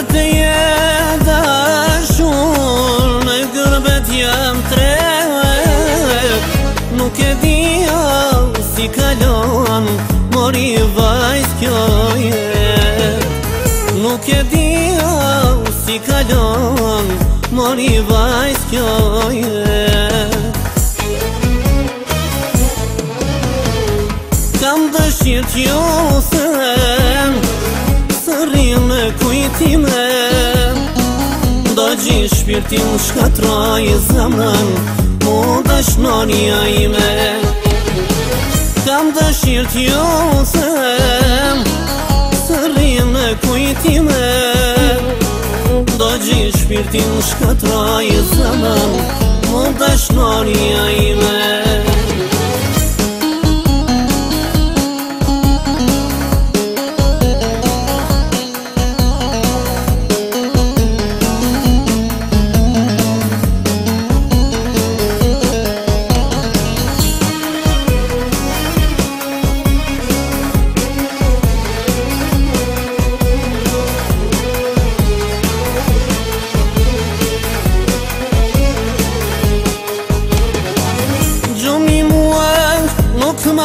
Kërë të jeda shumë, në gërbet jam të re Nuk e diho si kalon, mori vaj s'kjoj Nuk e diho si kalon, mori vaj s'kjoj Kam dëshirë t'ju së jetime Da gjithë shpirtin shkatra e zemën O dëshmanja ime Kam dëshirë t'jo se sem Së rrinë me kujtime Da gjithë shpirtin shkatra e zemën O dëshmanja ime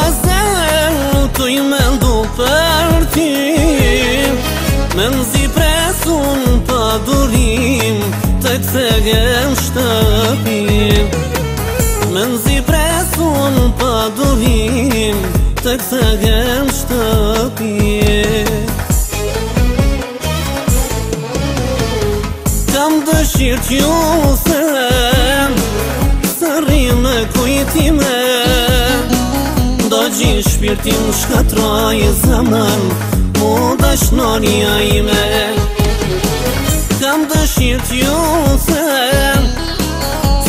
Ase të i mëndu për ti Më nëzi presun për durin Të kësegën shtëpi Më nëzi presun për durin Të kësegën shtëpi Kam dëshirë t'ju se Së rrimë e kujti Shpirtin, shpirtin shkatroj e zemën Mu dash ime Kam dëshirë të ju se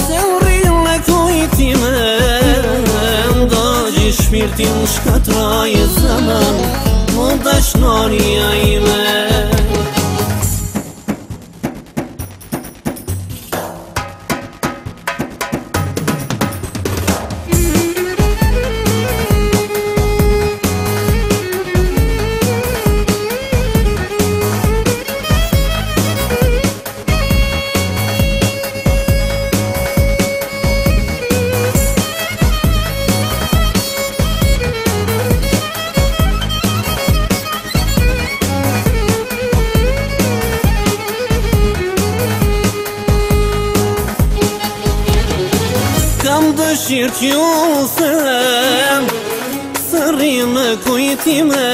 Se u rinë me kujtime Ndo gjë shpirtin shkatroj e zemën Mu dash në një ime mirë që u sem Sërri në kujtime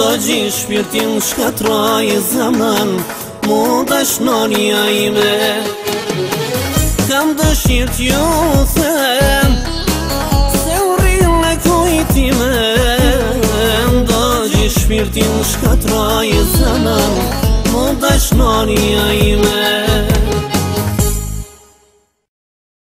Do gjithë shpirtin shkatroj zaman Mu dëshnorja ime Kam dëshirë që u sem Sërri në kujtime Do gjithë shpirtin shkatroj zaman Mu dëshnorja ime Mu ime